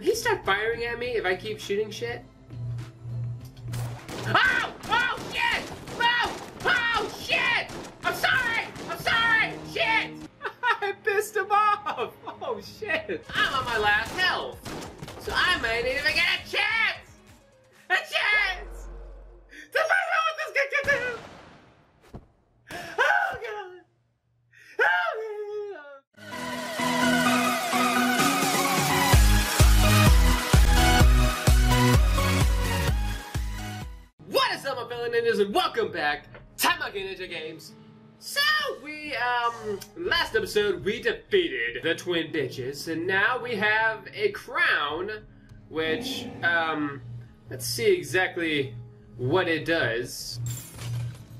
will he start firing at me if I keep shooting shit? Oh! Oh, shit! Oh! Oh, shit! I'm sorry! I'm sorry! Shit! I pissed him off! Oh, shit! I'm on my last health, so I might even get a chance! A chance! And welcome back to Monkey Ninja Games. So, we, um, last episode, we defeated the twin bitches, and now we have a crown, which, um, let's see exactly what it does.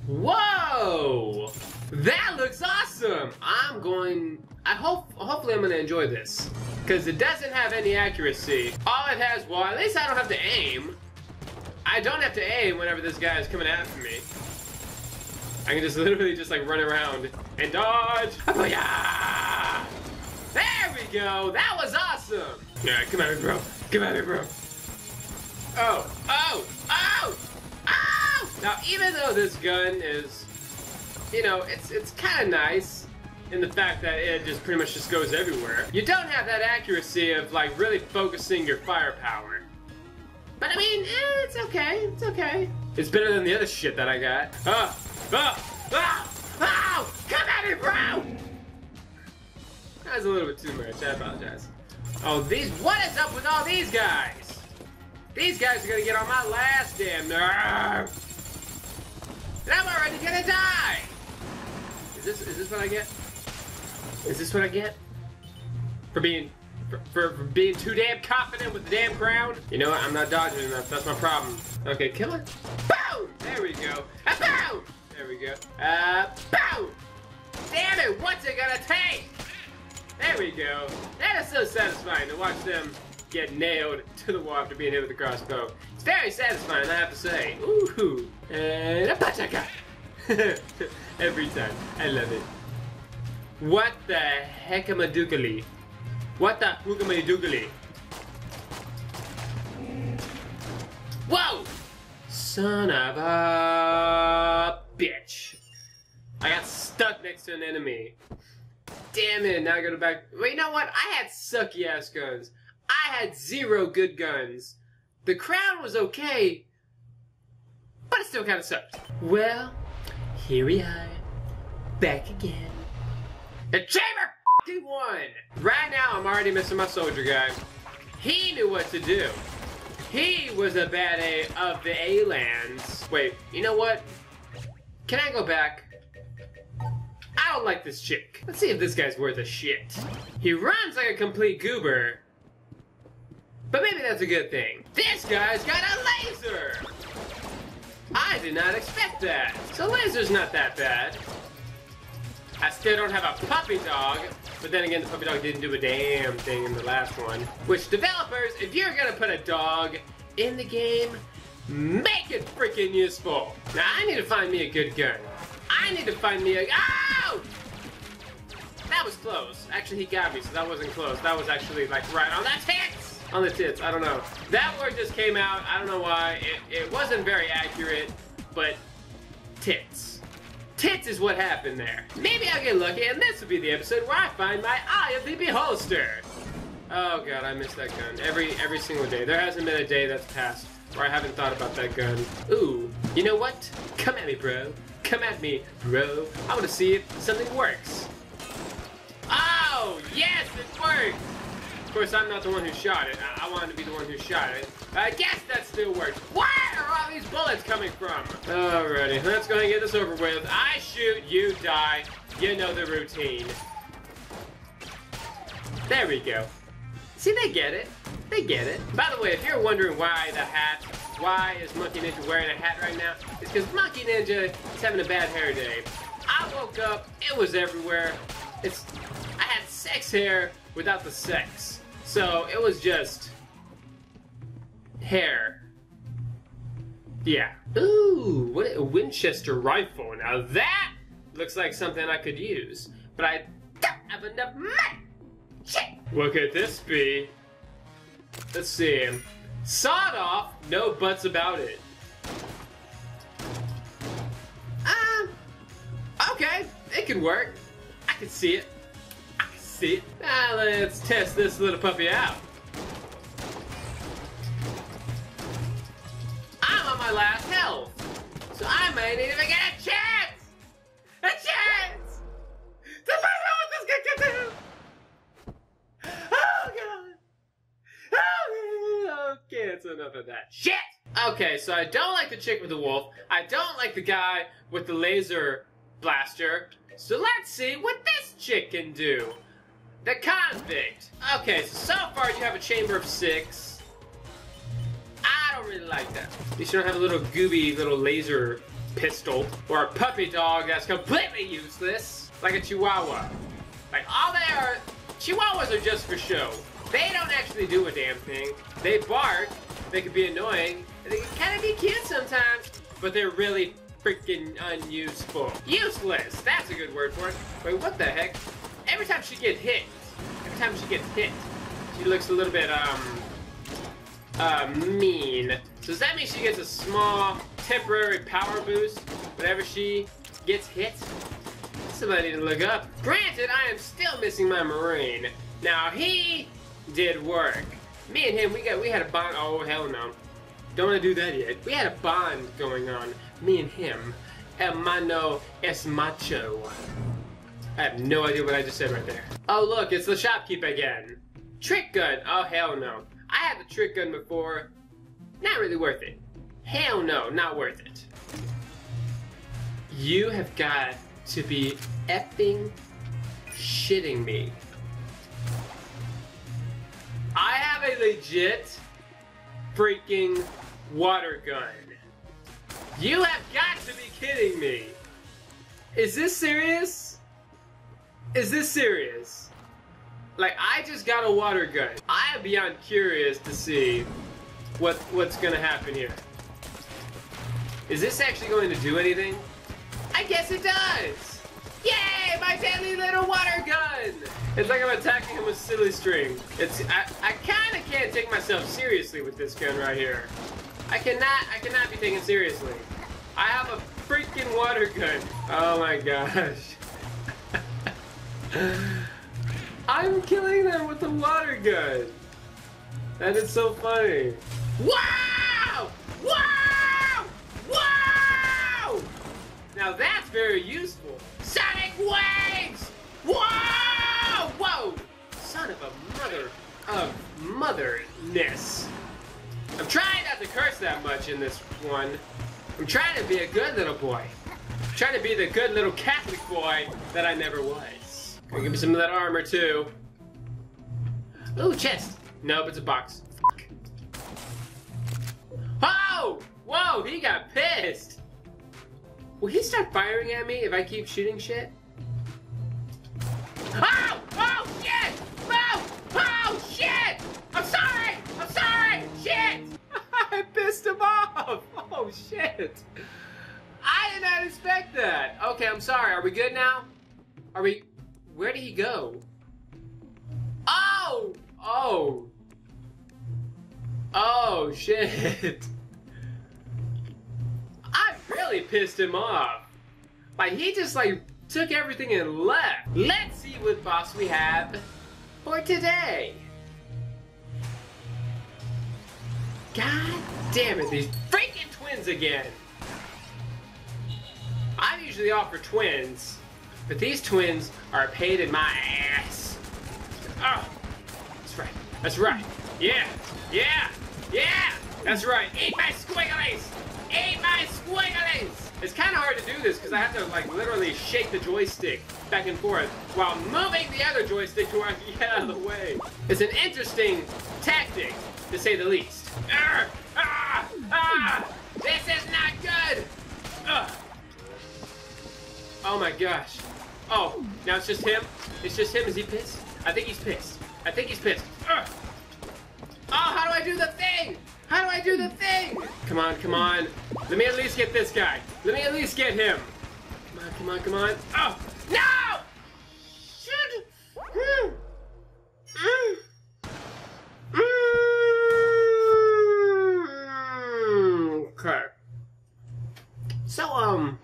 Whoa! That looks awesome! I'm going, I hope, hopefully I'm gonna enjoy this. Because it doesn't have any accuracy. All it has, well, at least I don't have to aim. I don't have to aim whenever this guy is coming after me. I can just literally just like run around and dodge. Oh, Booyah! There we go. That was awesome. Yeah, come at me, bro. Come at me, bro. Oh, oh, oh, oh! Now, even though this gun is, you know, it's it's kind of nice in the fact that it just pretty much just goes everywhere. You don't have that accuracy of like really focusing your firepower. But I mean, eh, it's okay. It's okay. It's better than the other shit that I got. Ah! Ah! Ah! Ah! Come at me, bro! That was a little bit too much. I apologize. Oh, these. What is up with all these guys? These guys are gonna get on my last damn nerve. And I'm already gonna die. Is this is this what I get? Is this what I get? For being for, for, being too damn confident with the damn crown? You know what? I'm not dodging enough. That's my problem. Okay, kill it. Boom! There we go. Ah, boom! There we go. Uh, boom! Damn it! What's it gonna take? There we go. That is so satisfying to watch them get nailed to the wall after being hit with a crossbow. It's very satisfying, I have to say. Ooh, and a pachaka. Every time. I love it. What the heck am I doogly? What the hoogamy doogly? Whoa! Son of a bitch. I got stuck next to an enemy. Damn it, now I gotta back. Wait, you know what? I had sucky ass guns. I had zero good guns. The crown was okay, but it still kinda sucked. Well, here we are. Back again. The chamber won! Right now, I'm already missing my soldier guy. He knew what to do. He was a bad A of the A-lands. Wait, you know what? Can I go back? I don't like this chick. Let's see if this guy's worth a shit. He runs like a complete goober. But maybe that's a good thing. This guy's got a laser! I did not expect that. So laser's not that bad. I still don't have a puppy dog, but then again, the puppy dog didn't do a damn thing in the last one. Which developers, if you're gonna put a dog in the game, make it freaking useful. Now I need to find me a good gun. I need to find me a. Oh! That was close. Actually, he got me, so that wasn't close. That was actually like right on that tits. On the tits. I don't know. That word just came out. I don't know why. It, it wasn't very accurate, but tits. Tits is what happened there. Maybe I'll get lucky, and this will be the episode where I find my Eye of the Beholster. Oh god, I miss that gun every every single day. There hasn't been a day that's passed where I haven't thought about that gun. Ooh, you know what? Come at me, bro. Come at me, bro. I want to see if something works. Oh, yes, it worked. Of course, I'm not the one who shot it. I, I wanted to be the one who shot it. I guess that still works. Where are all these bullets coming from? Alrighty, let's go ahead and get this over with. I shoot, you die. You know the routine. There we go. See, they get it. They get it. By the way, if you're wondering why the hat, why is Monkey Ninja wearing a hat right now, it's because Monkey Ninja is having a bad hair day. I woke up, it was everywhere. It's, sex hair without the sex. So it was just hair. Yeah. Ooh, what a Winchester rifle. Now that looks like something I could use. But I don't have enough money. Shit. What could this be? Let's see. Sawed off, no buts about it. Um, okay, it can work. I can see it. Now ah, let's test this little puppy out. I'm on my last health, so I might even get a chance! A chance! To find out what this can do! Oh god! Oh, okay, that's enough of that. Shit! Okay, so I don't like the chick with the wolf. I don't like the guy with the laser blaster. So let's see what this chick can do. The convict. Okay, so so far you have a chamber of six. I don't really like that. You don't have a little gooby little laser pistol or a puppy dog that's completely useless, like a chihuahua. Like all they are, chihuahuas are just for show. They don't actually do a damn thing. They bark, they can be annoying, and they can kind of be cute sometimes, but they're really freaking unuseful. Useless! That's a good word for it. Wait, what the heck? Every time she gets hit, every time she gets hit, she looks a little bit, um, uh, mean. So does that mean she gets a small temporary power boost whenever she gets hit? Somebody to look up. Granted, I am still missing my Marine. Now he did work. Me and him, we got we had a bond. Oh hell no! Don't want to do that yet. We had a bond going on. Me and him. Hermano es macho. I have no idea what I just said right there. Oh look, it's the shopkeep again. Trick gun. Oh hell no. I had the trick gun before. Not really worth it. Hell no, not worth it. You have got to be effing shitting me. I have a legit freaking water gun. You have got to be kidding me. Is this serious? Is this serious? Like I just got a water gun. I am beyond curious to see what what's gonna happen here. Is this actually going to do anything? I guess it does! Yay! My deadly little water gun! It's like I'm attacking him with silly string. It's I, I kinda can't take myself seriously with this gun right here. I cannot I cannot be taken seriously. I have a freaking water gun. Oh my gosh. I'm killing them with the water gun. That is so funny. Wow! Wow! Wow! Now that's very useful. Sonic waves! Whoa! Whoa! Son of a mother of motherness. I'm trying not to curse that much in this one. I'm trying to be a good little boy. I'm trying to be the good little Catholic boy that I never was. Gonna give me some of that armor too. Ooh, chest. Nope, it's a box. Fuck. Oh! Whoa, he got pissed. Will he start firing at me if I keep shooting shit? Oh! Oh, shit! Oh! Oh, shit! I'm sorry! I'm sorry! Shit! I pissed him off! Oh, shit! I did not expect that! Okay, I'm sorry. Are we good now? Are we... Where did he go? Oh! Oh! Oh, shit! I really pissed him off. Like, he just, like, took everything and left. Let's see what boss we have for today. God damn it, these freaking twins again. I'm usually off for twins, but these twins are a pain in my ass. Oh, that's right, that's right. Yeah, yeah, yeah, that's right. Eat my squigglies! Eat my squigglies! It's kind of hard to do this because I have to like literally shake the joystick back and forth while moving the other joystick to I can get out of the way. It's an interesting tactic, to say the least. Arr! Ah! Ah! This is not good! Ugh. Oh my gosh. Oh, now it's just him? It's just him? Is he pissed? I think he's pissed. I think he's pissed. Ah. Oh, how do I do the thing? How do I do the thing? Come on, come on. Let me at least get this guy. Let me at least get him. Come on, come on, come on. Oh, no! Hmm. Hmm. Hmm. Okay. So, um...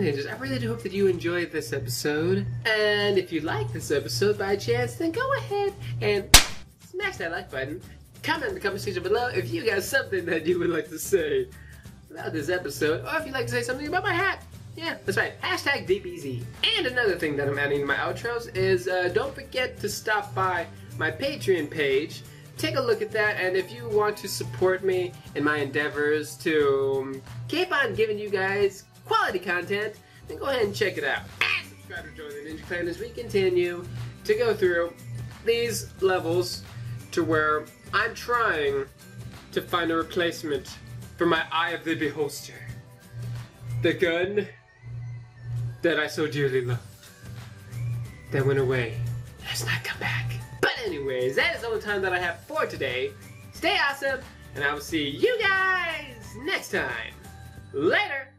I really do hope that you enjoyed this episode. And if you like this episode by chance, then go ahead and smash that like button. Comment in the comment section below if you got something that you would like to say about this episode, or if you'd like to say something about my hat. Yeah, that's right. Hashtag DBZ. And another thing that I'm adding to my outros is uh, don't forget to stop by my Patreon page. Take a look at that, and if you want to support me in my endeavors to keep on giving you guys quality content, then go ahead and check it out. And subscribe to join the Ninja Clan as we continue to go through these levels to where I'm trying to find a replacement for my Eye of the Beholster. The gun that I so dearly love. That went away. Has not come back. But anyways, that is all the time that I have for today. Stay awesome, and I will see you guys next time. Later!